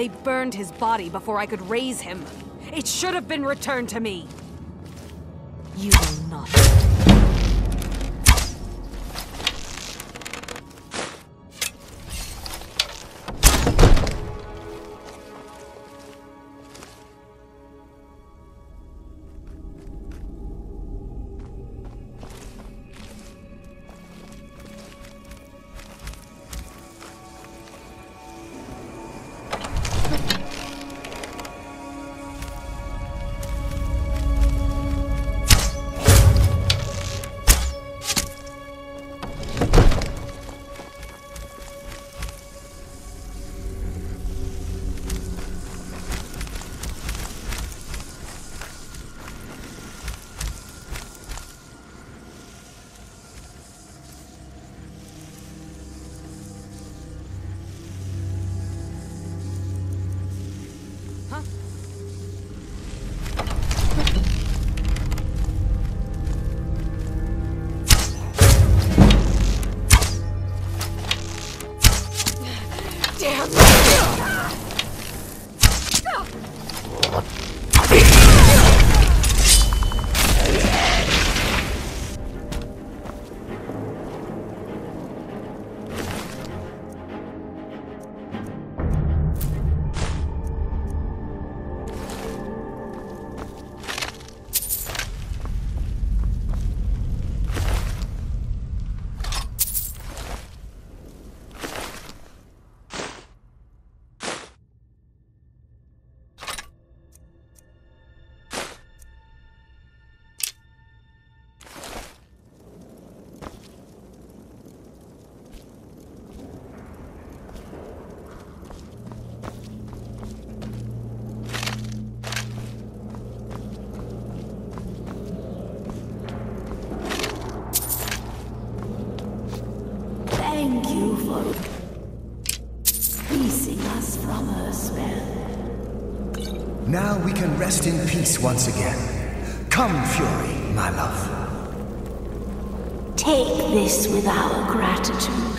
They burned his body before I could raise him. It should have been returned to me. You will not. Can rest in peace once again. Come, Fury, my love. Take this with our gratitude.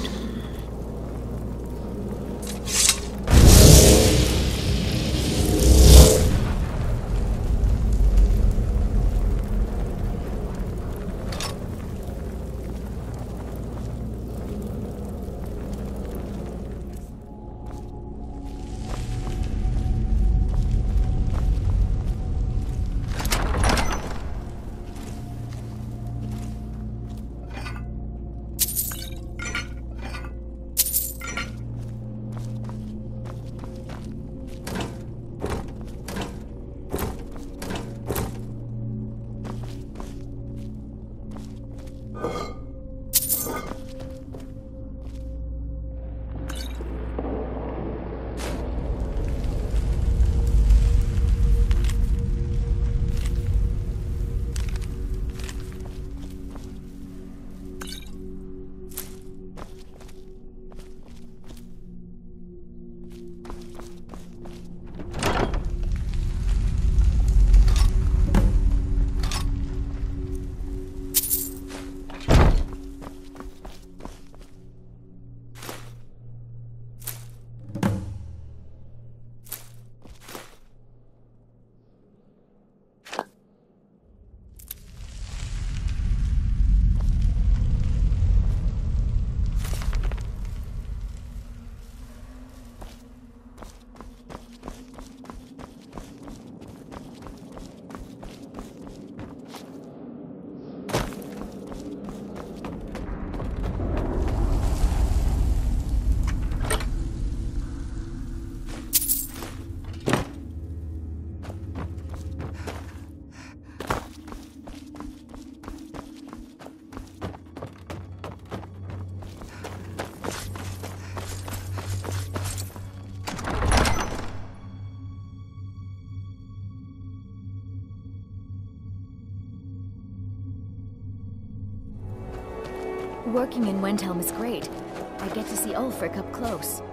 Working in Windhelm is great. I get to see Ulfric up close.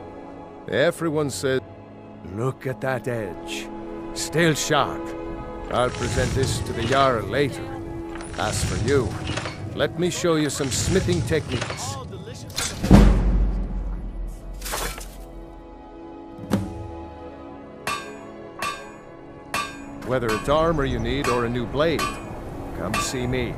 Everyone says, look at that edge. Still sharp. I'll present this to the Jarl later. As for you, let me show you some smithing techniques. Whether it's armor you need or a new blade, come see me.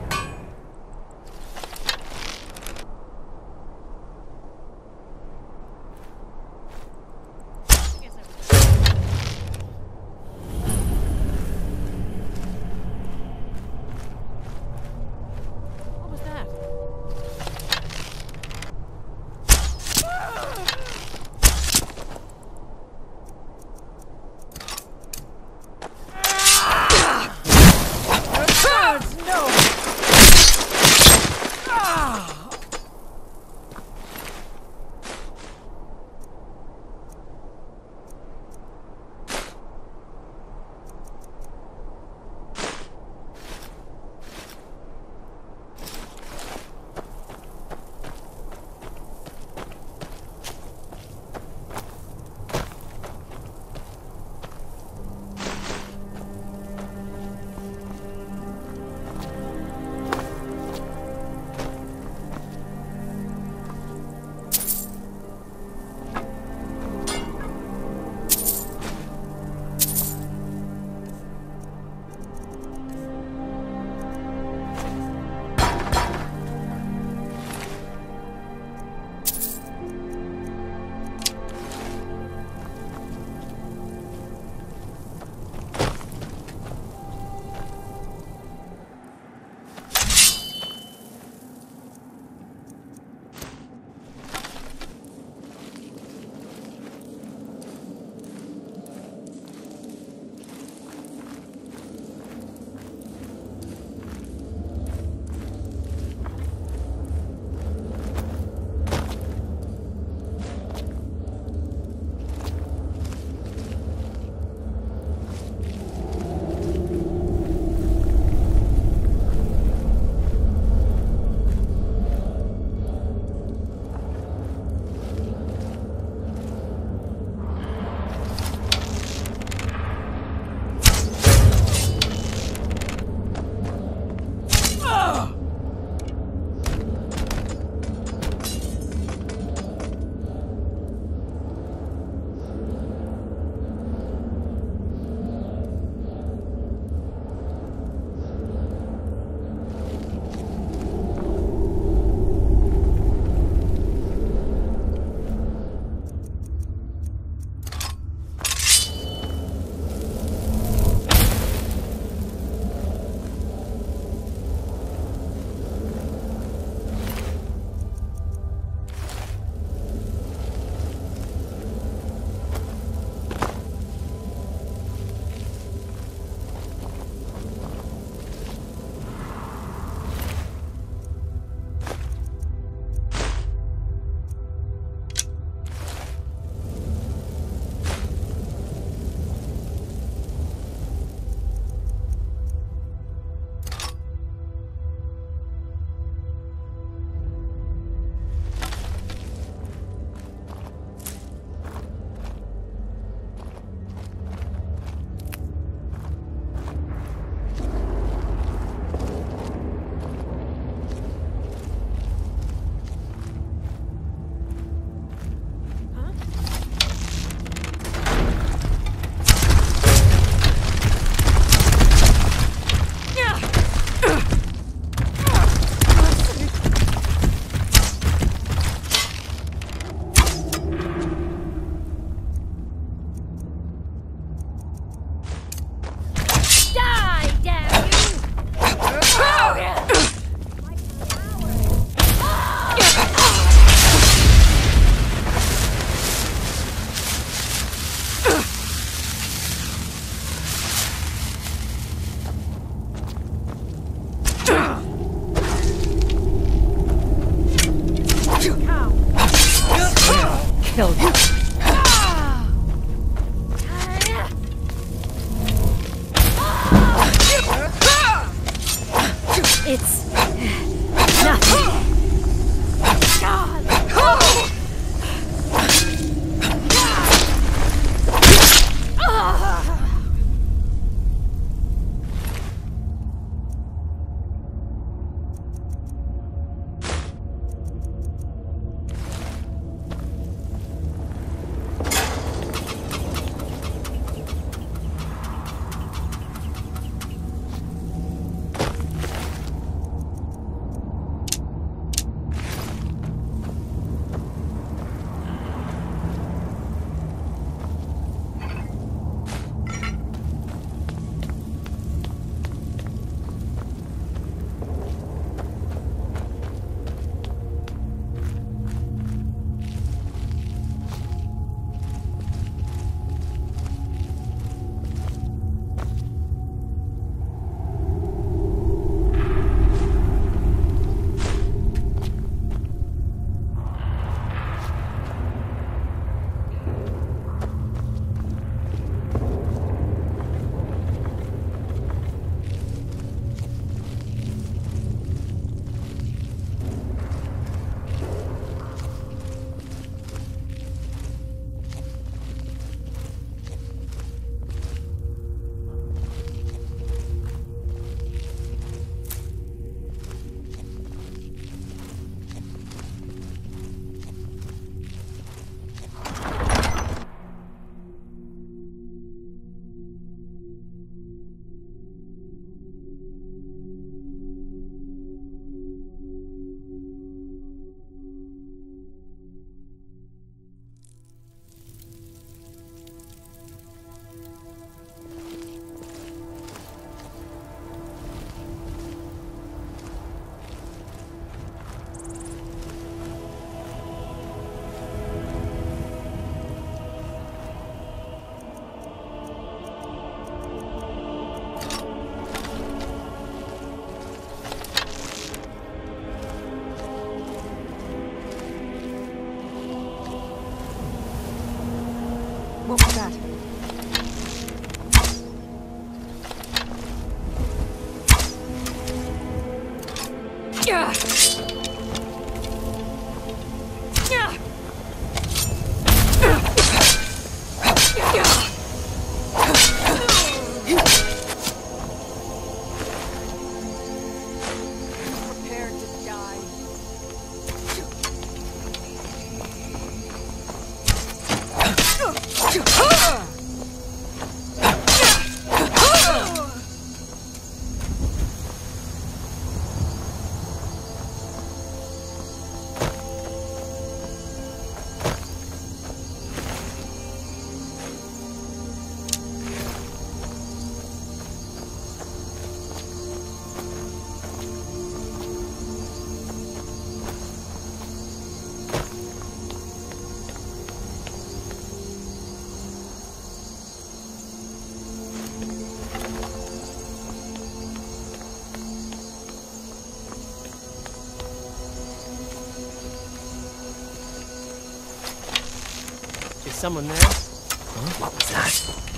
Someone there? What was that?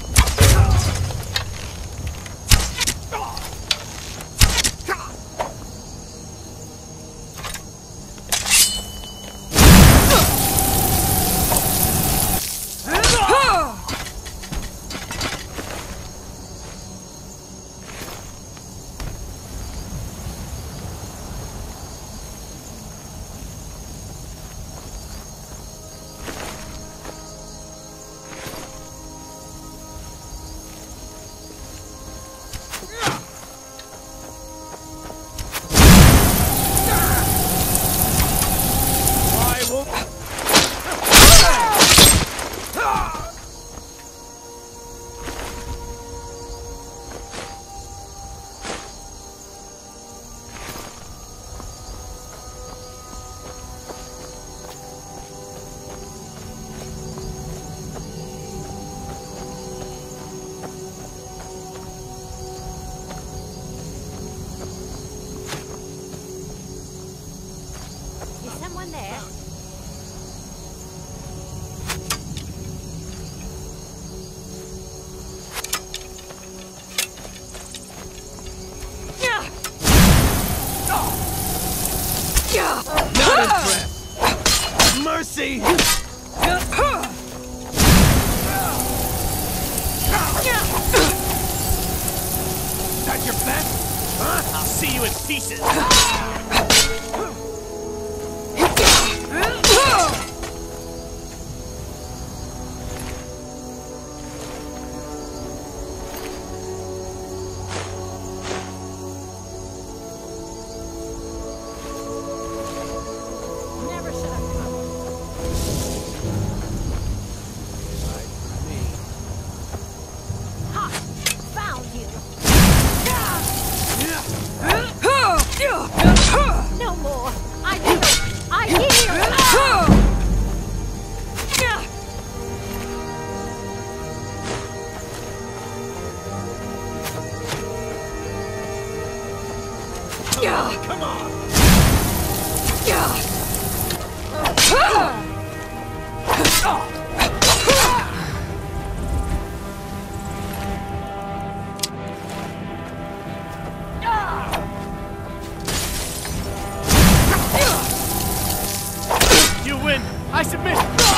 I submit!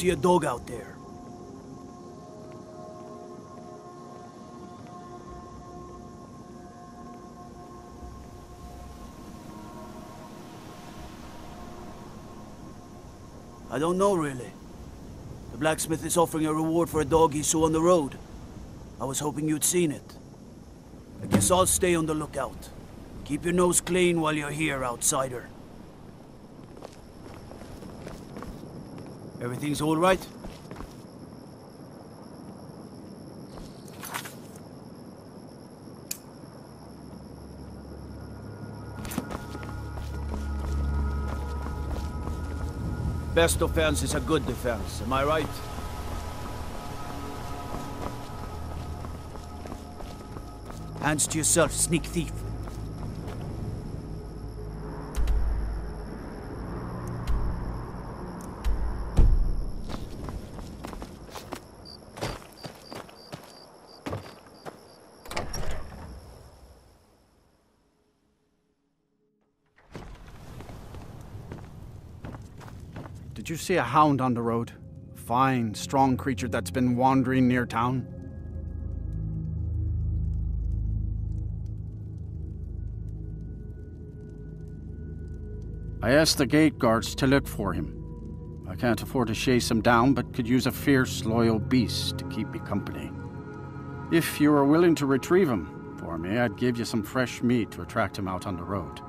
See a dog out there? I don't know, really. The blacksmith is offering a reward for a dog he saw on the road. I was hoping you'd seen it. I guess I'll stay on the lookout. Keep your nose clean while you're here, outsider. Everything's all right? Best offense is a good defense, am I right? Hands to yourself, sneak thief. See a hound on the road? Fine, strong creature that's been wandering near town? I asked the gate guards to look for him. I can't afford to chase him down, but could use a fierce, loyal beast to keep me company. If you were willing to retrieve him for me, I'd give you some fresh meat to attract him out on the road.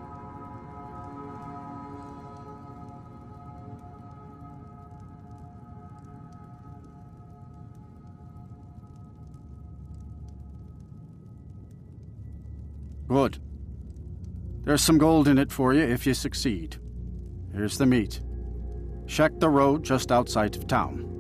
Good. There's some gold in it for you if you succeed. Here's the meat. Check the road just outside of town.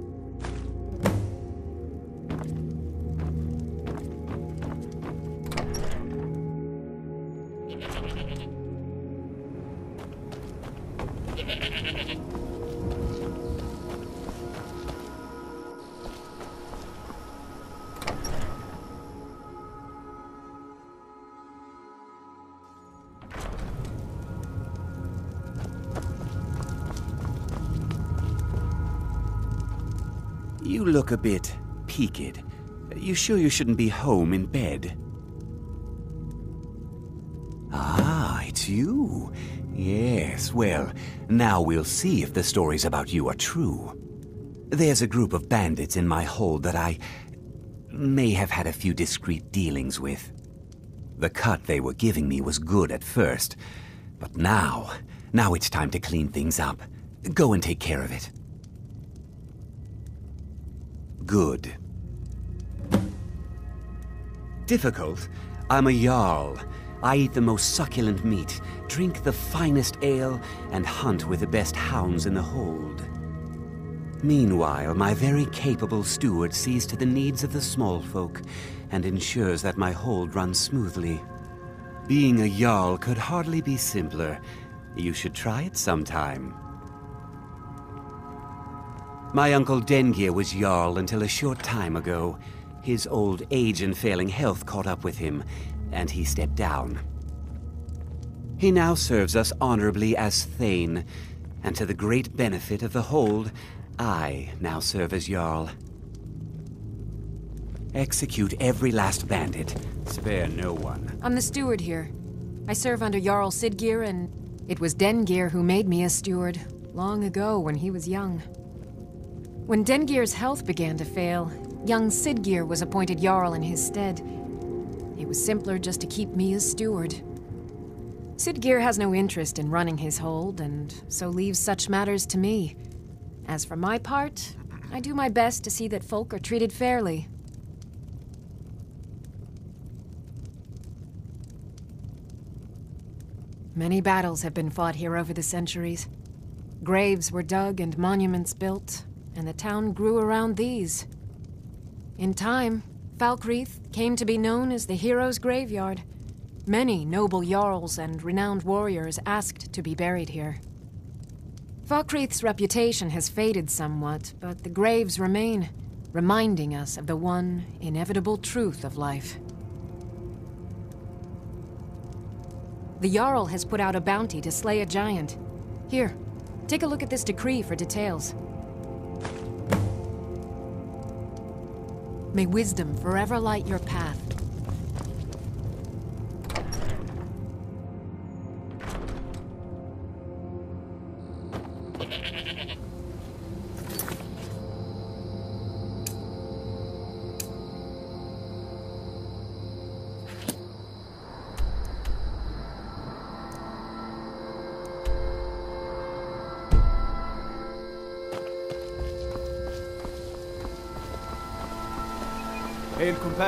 A bit peaked. You sure you shouldn't be home in bed? Ah, it's you. Yes, well, now we'll see if the stories about you are true. There's a group of bandits in my hold that I may have had a few discreet dealings with. The cut they were giving me was good at first, but now, now it's time to clean things up. Go and take care of it. Good. Difficult? I'm a Jarl. I eat the most succulent meat, drink the finest ale, and hunt with the best hounds in the hold. Meanwhile, my very capable steward sees to the needs of the small folk and ensures that my hold runs smoothly. Being a Jarl could hardly be simpler. You should try it sometime. My uncle Dengeir was Jarl until a short time ago. His old age and failing health caught up with him, and he stepped down. He now serves us honorably as Thane, and to the great benefit of the hold, I now serve as Jarl. Execute every last bandit. Spare no one. I'm the steward here. I serve under Jarl Siddgeir, and it was Dengeir who made me a steward, long ago when he was young. When Dengeir's health began to fail, young Siddgeir was appointed Jarl in his stead. It was simpler just to keep me as steward. Siddgeir has no interest in running his hold, and so leaves such matters to me. As for my part, I do my best to see that folk are treated fairly. Many battles have been fought here over the centuries. Graves were dug and monuments built, and the town grew around these. In time, Falkreath came to be known as the Hero's Graveyard. Many noble jarls and renowned warriors asked to be buried here. Falkreath's reputation has faded somewhat, but the graves remain, reminding us of the one inevitable truth of life. The Jarl has put out a bounty to slay a giant. Here, take a look at this decree for details. May wisdom forever light your path.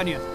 Union.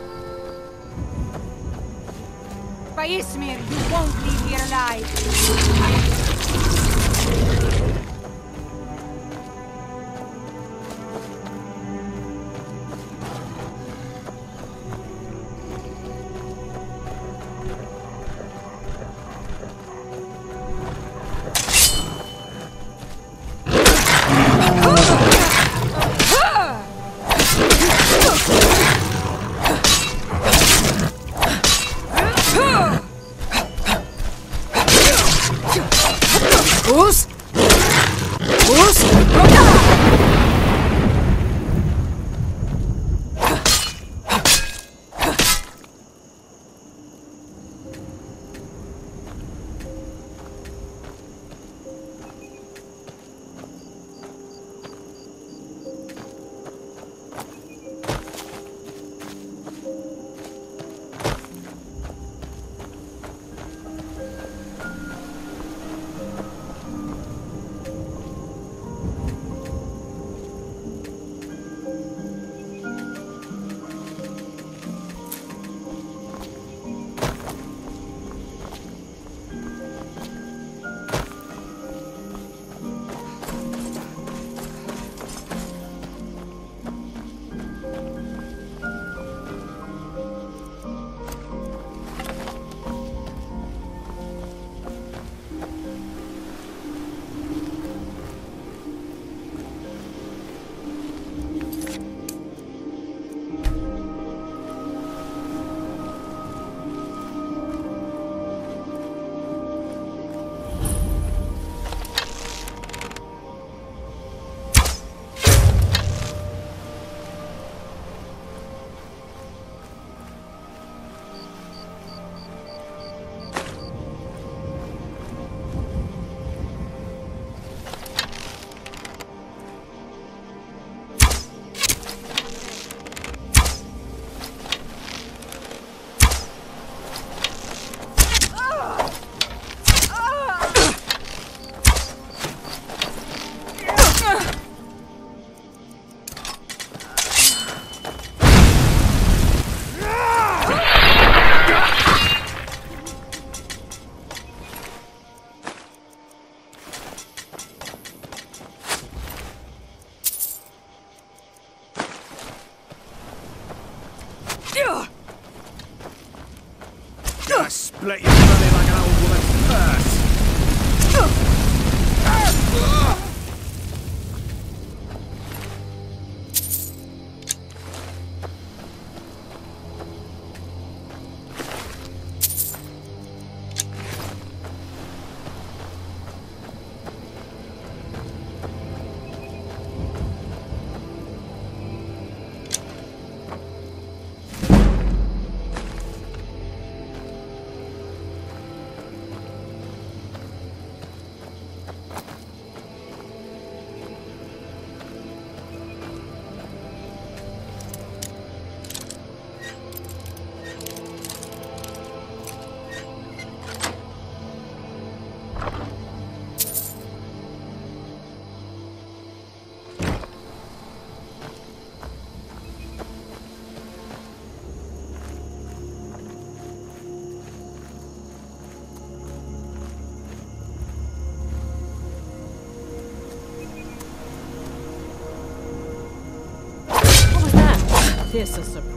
this a surprise?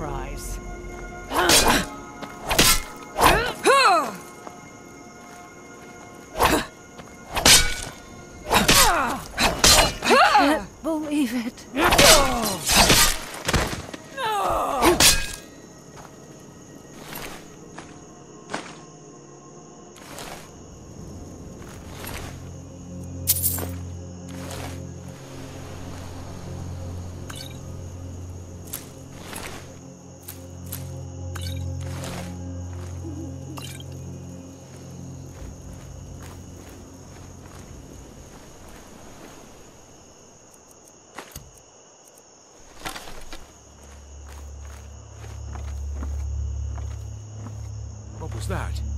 That?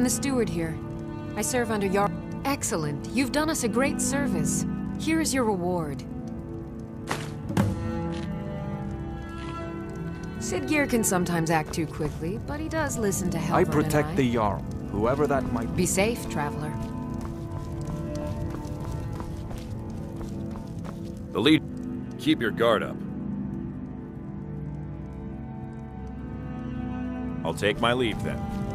I'm the steward here. I serve under your... Excellent. You've done us a great service. Here is your reward. Siddgeir can sometimes act too quickly, but he does listen to Helver I and protect the Jarl, whoever that might be. Be safe, traveler. The lead. Keep your guard up. I'll take my leave then.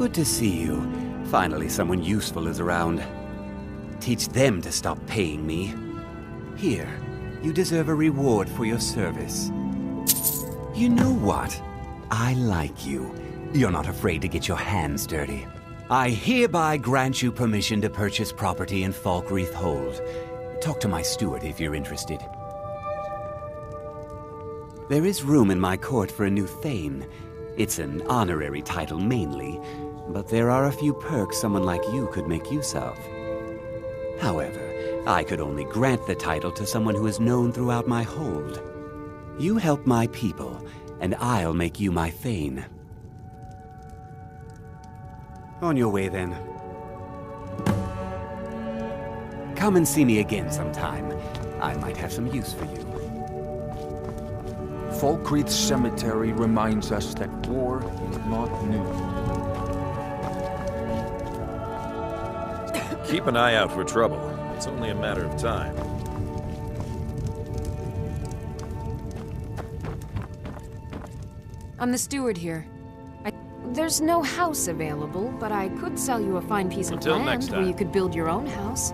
Good to see you. Finally, someone useful is around. Teach them to stop paying me. Here, you deserve a reward for your service. You know what? I like you. You're not afraid to get your hands dirty. I hereby grant you permission to purchase property in Falkreath Hold. Talk to my steward if you're interested. There is room in my court for a new Thane. It's an honorary title mainly, but there are a few perks someone like you could make use of. However, I could only grant the title to someone who is known throughout my hold. You help my people, and I'll make you my Thane. On your way then. Come and see me again sometime. I might have some use for you. Falkreath Cemetery reminds us that war is not new. Keep an eye out for trouble. It's only a matter of time. I'm the steward here. I, there's no house available, but I could sell you a fine piece of land next where you could build your own house.